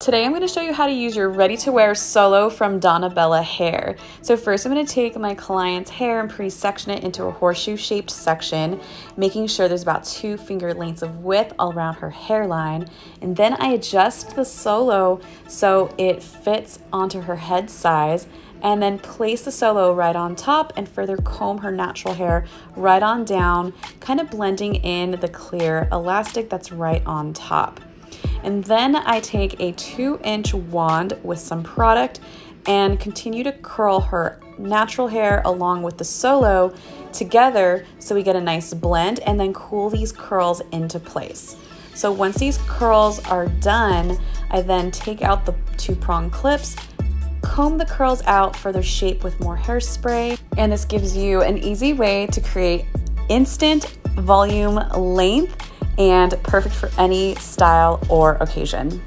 Today I'm going to show you how to use your ready-to-wear solo from Donna Bella hair. So first I'm going to take my client's hair and pre-section it into a horseshoe-shaped section, making sure there's about two finger lengths of width all around her hairline. And then I adjust the solo so it fits onto her head size and then place the solo right on top and further comb her natural hair right on down, kind of blending in the clear elastic that's right on top. And then I take a two inch wand with some product and continue to curl her natural hair along with the solo together so we get a nice blend and then cool these curls into place. So once these curls are done, I then take out the two prong clips, comb the curls out for their shape with more hairspray, and this gives you an easy way to create instant volume length and perfect for any style or occasion.